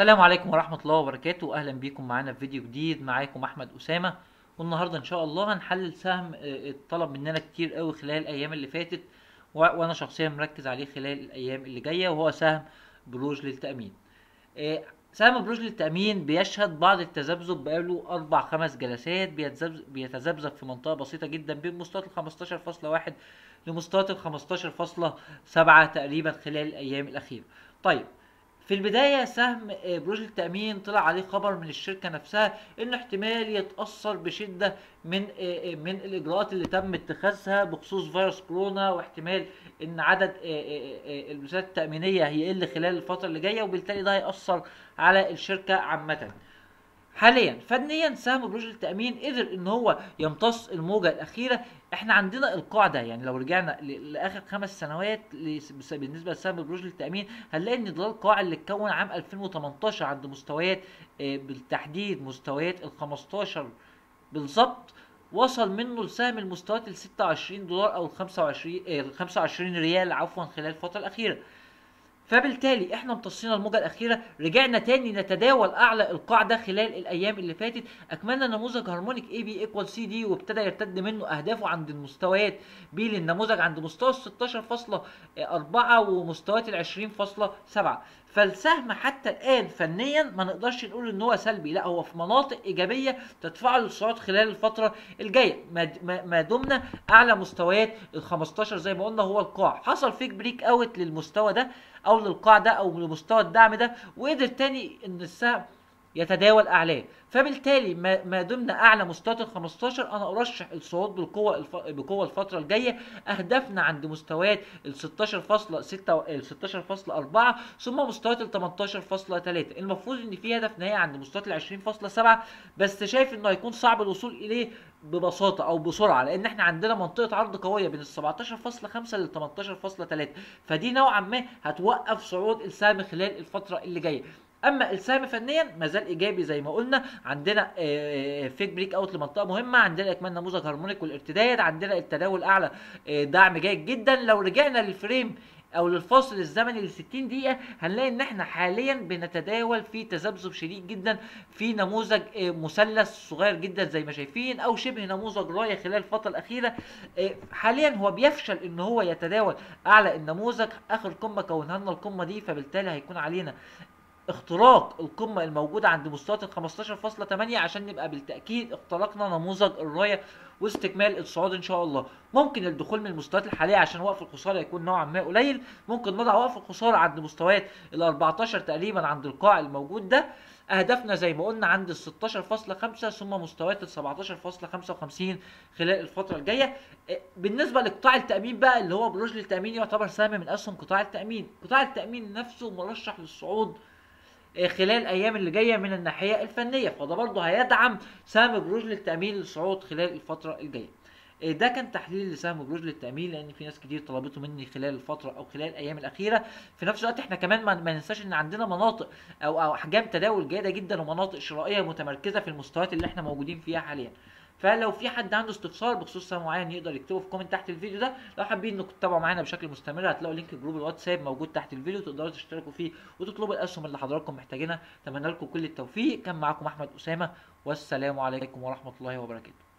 السلام عليكم ورحمة الله وبركاته. أهلا بيكم معانا في فيديو جديد. معاكم أحمد أسامة. والنهاردة إن شاء الله هنحلل سهم آه، اتطلب مننا كتير قوي خلال الأيام اللي فاتت وأنا شخصيا مركز عليه خلال الأيام اللي جاية وهو سهم بروج للتأمين. آه، سهم بروج للتأمين بيشهد بعض التذبذب بقاله أربع خمس جلسات بيتذبذب في منطقة بسيطة جدا بين مستويات ال 15.1 لمستويات ال 15.7 تقريبا خلال الأيام الأخيرة. طيب في البداية سهم آه، بروج التأمين طلع عليه خبر من الشركة نفسها إنه احتمال يتأثر بشدة من آه، آه، من الإجراءات اللي تم اتخاذها بخصوص فيروس كورونا واحتمال إن عدد الوسائل التأمينية هيقل خلال الفترة اللي جاية وبالتالي ده هيأثر على الشركة عامة. حاليا. فنيا سهم بروج التأمين قدر إن هو يمتص الموجة الأخيرة. إحنا عندنا القاعدة يعني لو رجعنا ل- لآخر خمس سنوات بالنسبة لسهم بروج التأمين هنلاقي إن ده القاع اللي اتكون عام 2018 عند مستويات آه، بالتحديد مستويات ال 15 بالظبط وصل منه لسهم المستويات ال 26 دولار أو ال 25 آه، ال 25 ريال عفوا خلال الفترة الأخيرة. فبالتالي إحنا امتصينا الموجة الأخيرة رجعنا تاني نتداول أعلى القاع ده خلال الأيام اللي فاتت. أكملنا نموذج harmonic AB equal CD وابتدى يرتد منه أهدافه عند المستويات بي للنموذج عند مستوى ال 16.4 ومستويات ال 20.7 فالسهم حتى الآن فنيا ما نقدرش نقول إن هو سلبي لا هو في مناطق إيجابية تدفعه للصعود خلال الفترة الجاية. ما- دمنا أعلى مستويات ال 15 زي ما قلنا هو القاع. حصل فيك بريك أوت للمستوى ده أو للقاع ده أو لمستوى الدعم ده وقدر تاني إن السهم يتداول اعلاه فبالتالي ما دمنا أعلى مستويات ال 15 أنا أرشح الصعود بالقوة. بقوة الفترة الجاية. أهدافنا عند مستويات ال 16.6 ال 16.4 ثم مستويات ال 18.3 المفروض إن في هدف نهائي عند مستويات ال 20.7 بس شايف إنه هيكون صعب الوصول إليه ببساطة أو بسرعة لأن إحنا عندنا منطقة عرض قوية بين ال 17.5 لل 18.3 فدي نوعا ما هتوقف صعود السهم خلال الفترة اللي جاية. أما السهم فنيا ما زال إيجابي زي ما قلنا. عندنا fake breakout لمنطقة مهمة. عندنا إكمال نموذج harmonic والإرتداد. عندنا التداول أعلى آه، دعم جيد جدا. لو رجعنا لل frame أو للفاصل الزمني ل 60 دقيقة هنلاقي إن إحنا حاليا بنتداول في تذبذب شديد جدا في نموذج آه، مثلث صغير جدا زي ما شايفين أو شبه نموذج رايه خلال الفترة الأخيرة. آه، حاليا هو بيفشل إن هو يتداول أعلى النموذج آخر قمة كونها لنا القمة دي فبالتالي هيكون علينا اختراق القمة الموجودة عند مستويات ال 15.8 عشان نبقى بالتأكيد اخترقنا نموذج الراية واستكمال الصعود إن شاء الله. ممكن الدخول من المستويات الحالية عشان وقف الخسارة يكون نوعا ما قليل. ممكن نضع وقف الخسارة عند مستويات ال 14 تقريبا عند القاع الموجود ده. أهدافنا زي ما قلنا عند ال 16.5 ثم مستويات ال 17.55 خلال الفترة الجاية. إيه، بالنسبة لقطاع التأمين بقى اللي هو بروج للتأمين يعتبر سهم من أسهم قطاع التأمين. قطاع التأمين نفسه مرشح للصعود خلال الأيام اللي جاية من الناحية الفنية فده برضه هيدعم سهم بروج للتأمين للصعود خلال الفترة الجاية. آه، ده كان تحليل لسهم بروج للتأمين لأن في ناس كتير طلبته مني خلال الفترة أو خلال الأيام الأخيرة. في نفس الوقت إحنا كمان ما ما ننساش إن عندنا مناطق أو أو أحجام تداول جيدة جدا ومناطق شرائية متمركزة في المستويات اللي إحنا موجودين فيها حاليا. فلو في حد عنده استفسار بخصوص سهم معين يقدر يكتبه في comment تحت الفيديو ده. لو حابين إنكم تتابعوا معانا بشكل مستمر هتلاقوا link group الواتساب موجود تحت الفيديو تقدروا تشتركوا فيه وتطلبوا الأسهم اللي حضراتكم محتاجينها. أتمنى لكم كل التوفيق. كان معاكم أحمد أسامة والسلام عليكم ورحمة الله وبركاته.